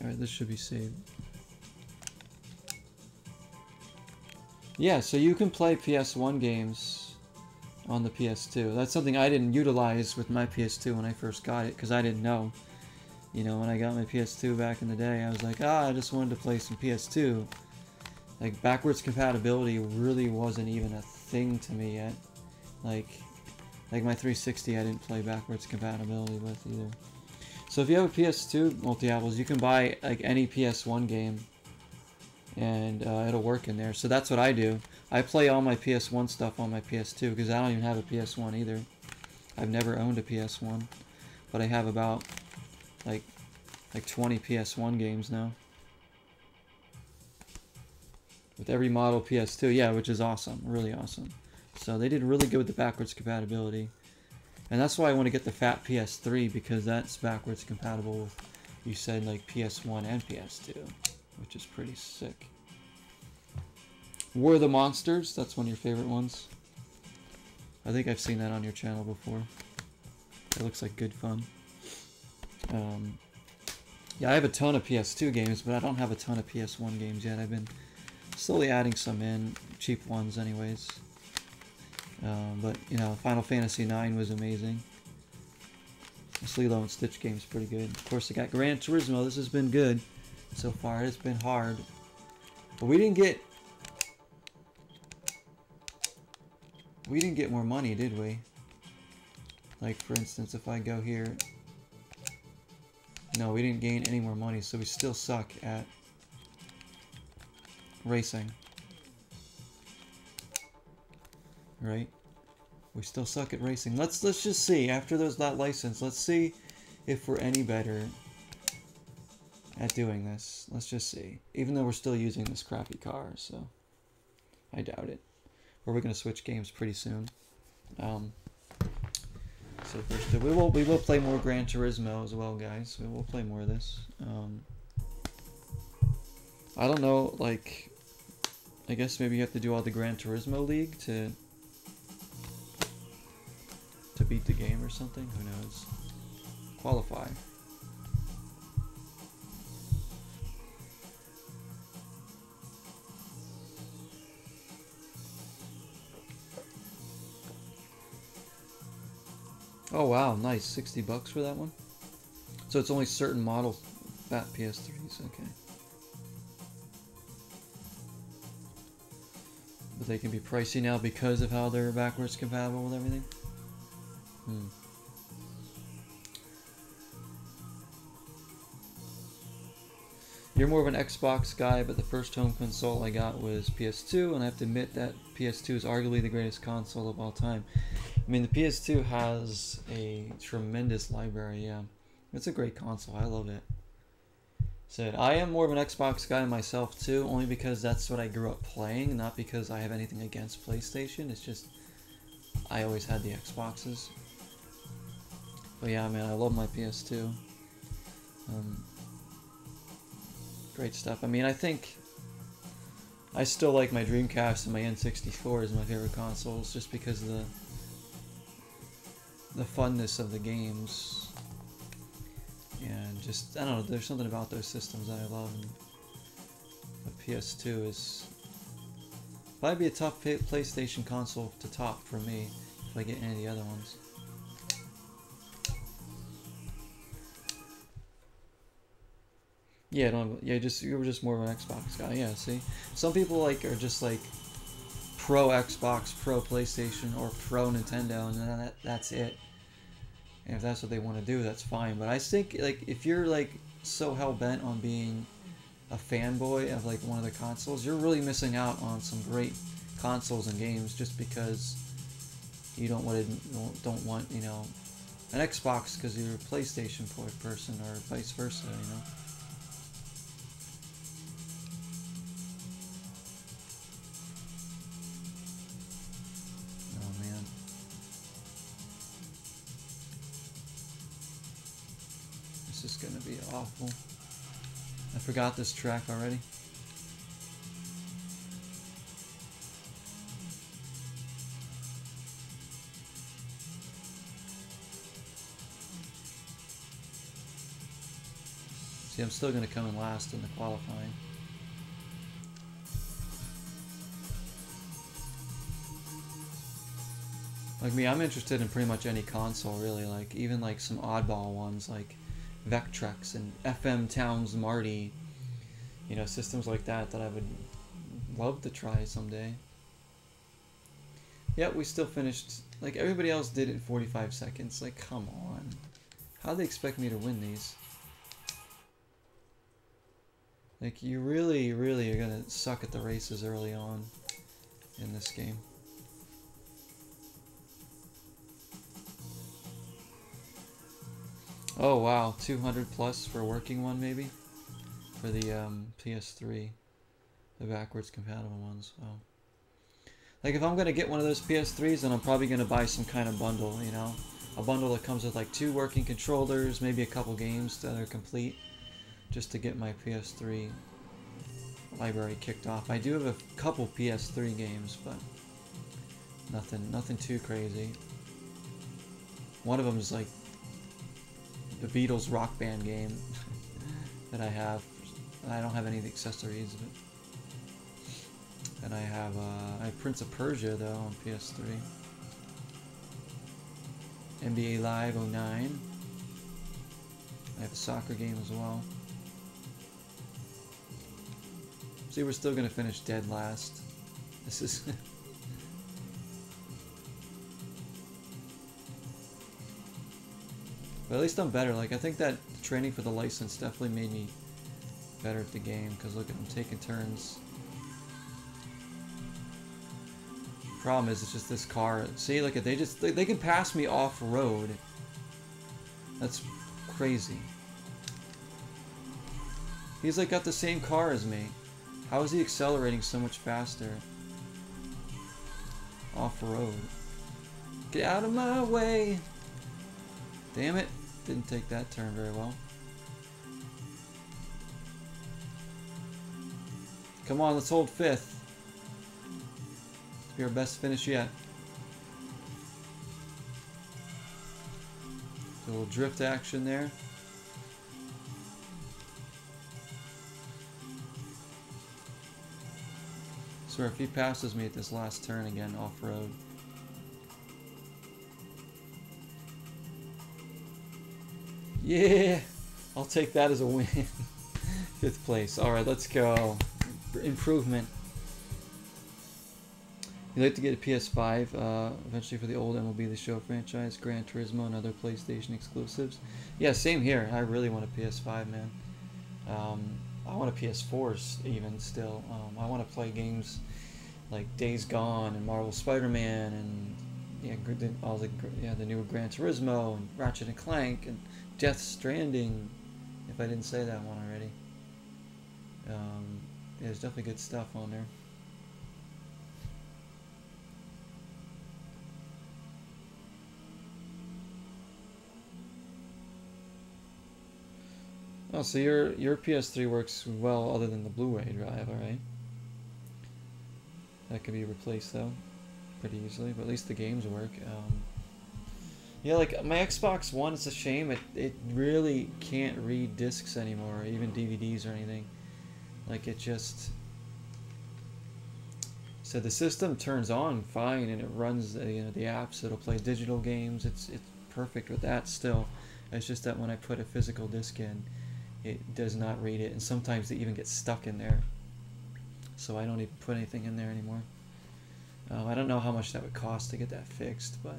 [SPEAKER 1] Alright, this should be saved. Yeah, so you can play PS1 games on the PS2. That's something I didn't utilize with my PS2 when I first got it because I didn't know. You know, when I got my PS2 back in the day, I was like, ah, I just wanted to play some PS2. Like, backwards compatibility really wasn't even a thing to me yet. Like, like my 360 I didn't play backwards compatibility with either. So if you have a PS2 multi-apples, you can buy like any PS1 game and uh, it'll work in there. So that's what I do. I play all my PS1 stuff on my PS2 because I don't even have a PS1 either. I've never owned a PS1, but I have about like like 20 PS1 games now. With every model PS2, yeah, which is awesome, really awesome. So they did really good with the backwards compatibility. And that's why I want to get the fat PS3 because that's backwards compatible with, you said, like PS1 and PS2 which is pretty sick. Of the Monsters, that's one of your favorite ones. I think I've seen that on your channel before. It looks like good fun. Um, yeah, I have a ton of PS2 games, but I don't have a ton of PS1 games yet. I've been slowly adding some in, cheap ones anyways. Um, but, you know, Final Fantasy IX was amazing. This Lilo and Stitch game is pretty good. Of course, I got Gran Turismo. This has been good so far. It's been hard. But we didn't get... We didn't get more money, did we? Like, for instance, if I go here... No, we didn't gain any more money, so we still suck at racing. Right? We still suck at racing. Let's let's just see after those that license. Let's see if we're any better at doing this. Let's just see. Even though we're still using this crappy car, so I doubt it. or we're gonna switch games pretty soon. Um, so first, we will we will play more Gran Turismo as well, guys. We will play more of this. Um, I don't know, like, I guess maybe you have to do all the Gran Turismo League to to beat the game or something. Who knows? Qualify. Oh wow, nice. 60 bucks for that one? So it's only certain models, fat PS3s, okay. They can be pricey now because of how they're backwards compatible with everything? Hmm. You're more of an Xbox guy, but the first home console I got was PS2, and I have to admit that PS2 is arguably the greatest console of all time. I mean, the PS2 has a tremendous library, yeah. It's a great console, I love it. Said, I am more of an Xbox guy myself too, only because that's what I grew up playing, not because I have anything against PlayStation. It's just, I always had the Xboxes. But yeah, man, I love my PS2. Um, great stuff. I mean, I think I still like my Dreamcast and my N64 as my favorite consoles, just because of the the funness of the games. And just, I don't know, there's something about those systems that I love. And the PS2 is probably be a tough PlayStation console to top for me if I get any of the other ones. Yeah, don't. Yeah, just you were just more of an Xbox guy. Yeah, see, some people like are just like pro Xbox, pro PlayStation, or pro Nintendo, and that, that's it. And if that's what they want to do, that's fine. But I think like if you're like so hell bent on being a fanboy of like one of the consoles, you're really missing out on some great consoles and games just because you don't want to don't want you know an Xbox because you're a PlayStation person or vice versa, you know. Forgot this track already. See, I'm still going to come in last in the qualifying. Like me, I'm interested in pretty much any console, really. Like, even like some oddball ones, like Vectrex and FM Towns Marty, you know, systems like that that I would love to try someday. Yeah, we still finished, like everybody else did it in 45 seconds. Like, come on. How do they expect me to win these? Like, you really, really are to suck at the races early on in this game. Oh wow, 200 plus for a working one maybe? For the um, PS3. The backwards compatible ones. Oh. Like if I'm going to get one of those PS3s, then I'm probably going to buy some kind of bundle, you know? A bundle that comes with like two working controllers, maybe a couple games that are complete, just to get my PS3 library kicked off. I do have a couple PS3 games, but nothing, nothing too crazy. One of them is like the Beatles rock band game that I have. I don't have any of the accessories of it. And I have, uh, I have Prince of Persia though on PS3. NBA Live 09. I have a soccer game as well. See, we're still gonna finish dead last. This is But at least I'm better. Like, I think that training for the license definitely made me better at the game. Because look at them taking turns. Problem is, it's just this car. See, look at they just they, they can pass me off road. That's crazy. He's like got the same car as me. How is he accelerating so much faster? off-road. Get out of my way! Damn it. Didn't take that turn very well. Come on, let's hold fifth. Be our best finish yet. A little drift action there. So if he passes me at this last turn again off-road. Yeah! I'll take that as a win. Fifth place. Alright, let's go. Improvement. You'd like to get a PS5 uh, eventually for the old MLB The Show franchise, Gran Turismo, and other PlayStation exclusives. Yeah, same here. I really want a PS5, man. Um, I want a PS4 even still. Um, I want to play games like Days Gone and Marvel Spider-Man and yeah, all the yeah the new Gran Turismo and Ratchet and Clank and Death Stranding. If I didn't say that one already, um, yeah, there's definitely good stuff on there. Oh, so your your PS3 works well other than the Blu-ray drive, alright. That could be replaced though, pretty easily, but at least the games work. Um, yeah, like my Xbox One, it's a shame. It, it really can't read discs anymore, or even DVDs or anything. Like it just... So the system turns on fine and it runs the, you know, the apps. It'll play digital games. It's, it's perfect with that still. It's just that when I put a physical disc in, it does not read it, and sometimes they even get stuck in there. So I don't even put anything in there anymore. Uh, I don't know how much that would cost to get that fixed, but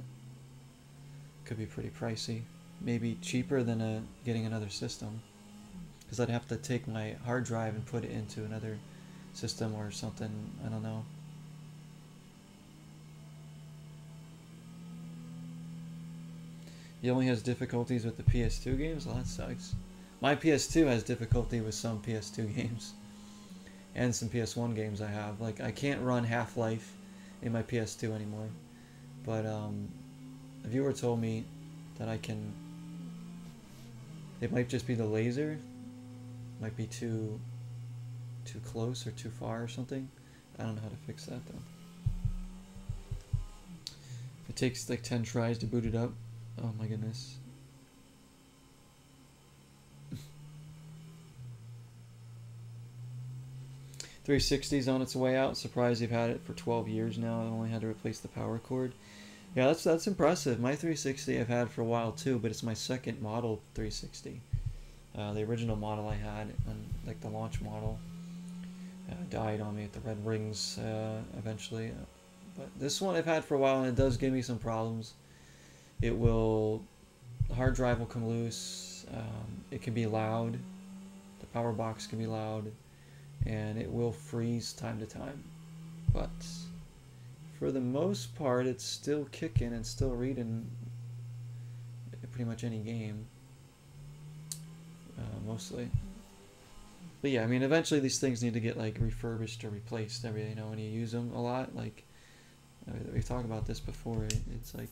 [SPEAKER 1] could be pretty pricey. Maybe cheaper than a, getting another system, because I'd have to take my hard drive and put it into another system or something. I don't know. He only has difficulties with the PS2 games? Well, that sucks. My PS2 has difficulty with some PS2 games and some PS1 games I have. Like I can't run Half-Life in my PS2 anymore. But um, a viewer told me that I can. It might just be the laser. Might be too too close or too far or something. I don't know how to fix that though. It takes like 10 tries to boot it up. Oh my goodness. 360 is on its way out. Surprised they've had it for 12 years now. I only had to replace the power cord. Yeah, that's that's impressive. My 360 I've had for a while too, but it's my second model 360. Uh, the original model I had, and like the launch model, uh, died on me at the Red Rings uh, eventually. But this one I've had for a while, and it does give me some problems. It will, hard drive will come loose. Um, it can be loud. The power box can be loud and it will freeze time to time. But for the most part, it's still kicking and still reading pretty much any game, uh, mostly. But yeah, I mean, eventually these things need to get like refurbished or replaced. Every you know when you use them a lot, like we've talked about this before. It's like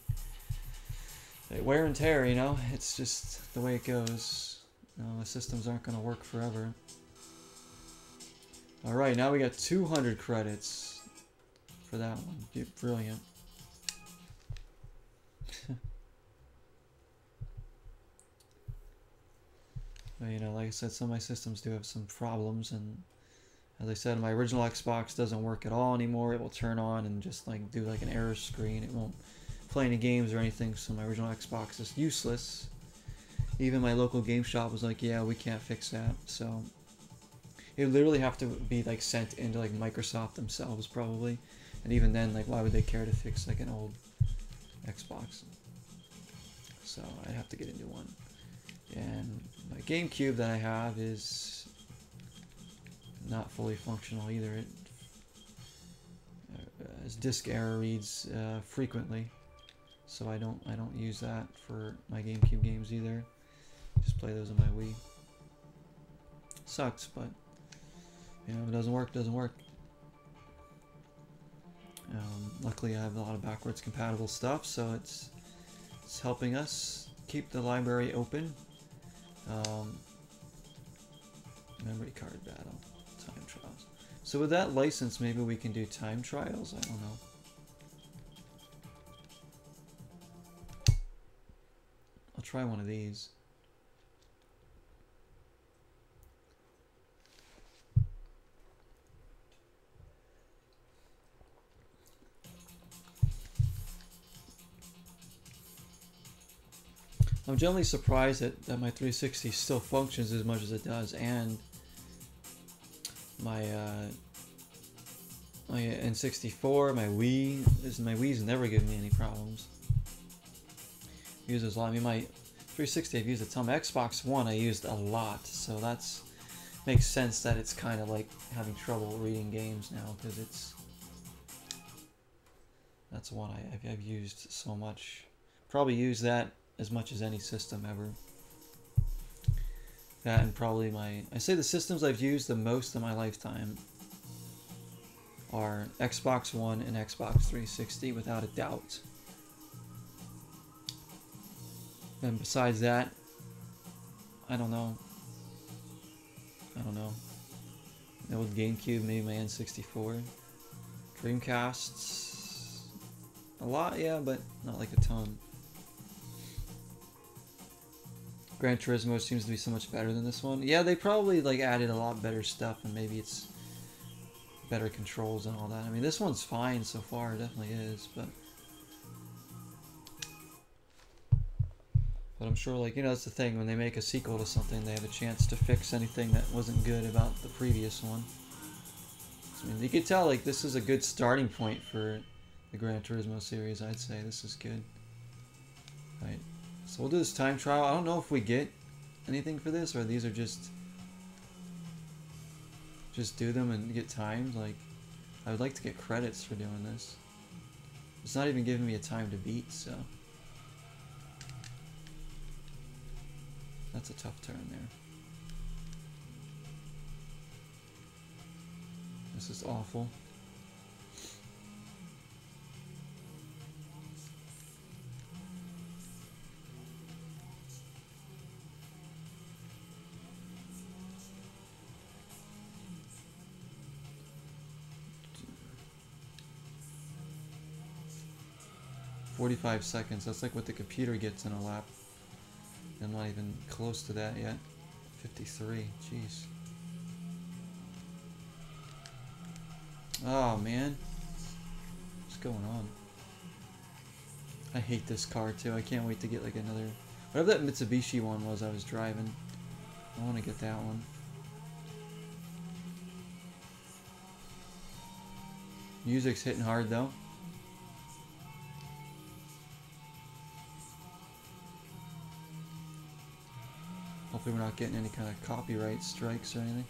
[SPEAKER 1] wear and tear. You know, it's just the way it goes. You know, the systems aren't going to work forever. Alright, now we got 200 credits for that one. Brilliant. you know, like I said, some of my systems do have some problems, and as I said, my original Xbox doesn't work at all anymore. It will turn on and just like do like an error screen. It won't play any games or anything, so my original Xbox is useless. Even my local game shop was like, yeah, we can't fix that, so it would literally have to be like sent into like Microsoft themselves probably, and even then, like why would they care to fix like an old Xbox? So I'd have to get new one. And my GameCube that I have is not fully functional either. It uh, as disk error reads uh, frequently, so I don't I don't use that for my GameCube games either. Just play those on my Wii. Sucks, but know, if it doesn't work, it doesn't work. Um, luckily I have a lot of backwards compatible stuff, so it's it's helping us keep the library open. Um, memory card battle, time trials. So with that license, maybe we can do time trials. I don't know. I'll try one of these. I'm generally surprised that, that my 360 still functions as much as it does, and my uh, my N64, my Wii, is my Wii's never given me any problems. Uses a lot. I mean, my 360 I've used a ton. My Xbox One I used a lot, so that's makes sense that it's kind of like having trouble reading games now because it's that's one I, I've, I've used so much. Probably use that as much as any system ever. That and probably my I say the systems I've used the most in my lifetime are Xbox One and Xbox 360 without a doubt. And besides that, I don't know. I don't know. The old GameCube, maybe my N64. Dreamcasts, a lot, yeah, but not like a ton. Gran Turismo seems to be so much better than this one. Yeah, they probably like added a lot better stuff, and maybe it's better controls and all that. I mean, this one's fine so far, it definitely is, but but I'm sure, like you know, that's the thing when they make a sequel to something, they have a chance to fix anything that wasn't good about the previous one. I mean, you could tell like this is a good starting point for the Gran Turismo series. I'd say this is good. Right. So we'll do this time trial. I don't know if we get anything for this, or these are just just do them and get times. Like, I would like to get credits for doing this. It's not even giving me a time to beat, so that's a tough turn there. This is awful. 45 seconds. That's like what the computer gets in a lap. I'm not even close to that yet. 53. Jeez. Oh, man. What's going on? I hate this car, too. I can't wait to get, like, another... Whatever that Mitsubishi one was I was driving. I want to get that one. Music's hitting hard, though. Hopefully we're not getting any kind of copyright strikes or anything.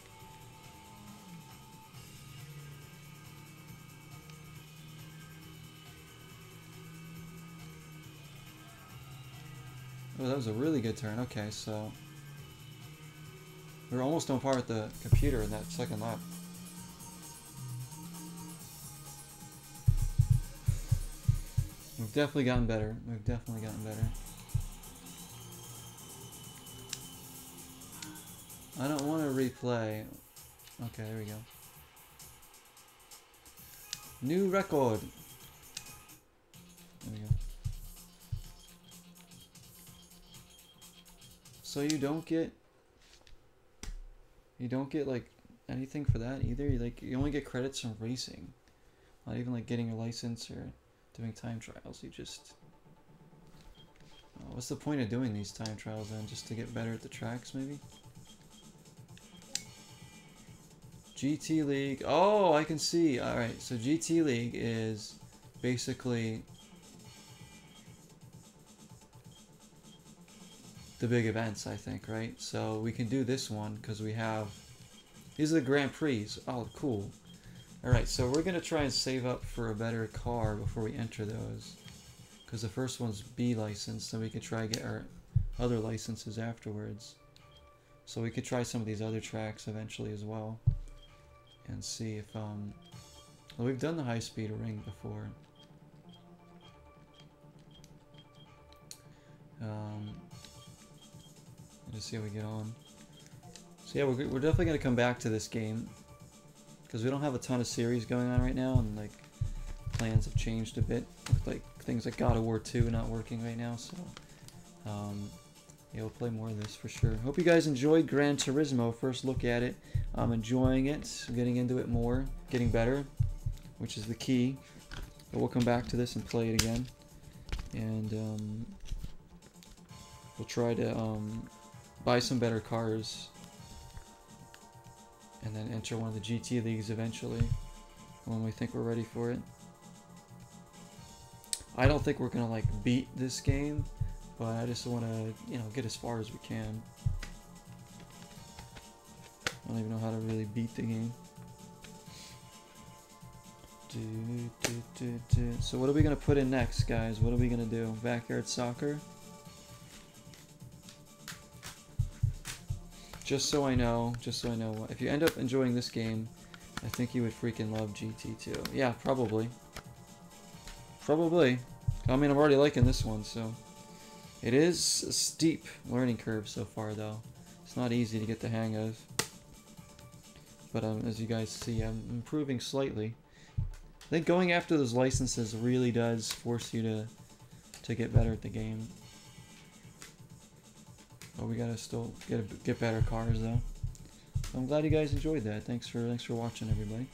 [SPEAKER 1] Oh, that was a really good turn. Okay, so... We are almost on par with the computer in that second lap. We've definitely gotten better. We've definitely gotten better. I don't want to replay. Okay, there we go. New record. There we go. So you don't get you don't get like anything for that either. You like you only get credits from racing. Not even like getting a license or doing time trials. You just oh, what's the point of doing these time trials then? Just to get better at the tracks maybe? GT League. Oh, I can see. All right, so GT League is basically the big events, I think, right? So we can do this one because we have these are the Grand Prix. Oh, cool. All right, so we're gonna try and save up for a better car before we enter those, because the first one's B license, then we could try to get our other licenses afterwards. So we could try some of these other tracks eventually as well and see if um well, we've done the high speed ring before. Um, let's see how we get on. So yeah, we're, we're definitely gonna come back to this game because we don't have a ton of series going on right now, and like plans have changed a bit with like things like God of War 2 not working right now. So um, yeah, we'll play more of this for sure. Hope you guys enjoyed Gran Turismo. First look at it. I'm enjoying it, getting into it more, getting better, which is the key. But we'll come back to this and play it again, and um, we'll try to um, buy some better cars and then enter one of the GT leagues eventually when we think we're ready for it. I don't think we're gonna like beat this game, but I just want to, you know, get as far as we can. I don't even know how to really beat the game. Do, do, do. So what are we gonna put in next, guys? What are we gonna do? Backyard soccer? Just so I know, just so I know, if you end up enjoying this game, I think you would freaking love GT2. Yeah, probably. Probably. I mean, I'm already liking this one, so. It is a steep learning curve so far, though. It's not easy to get the hang of. But um, as you guys see, I'm improving slightly. I think going after those licenses really does force you to to get better at the game. But we gotta still get get better cars though. I'm glad you guys enjoyed that. Thanks for thanks for watching everybody.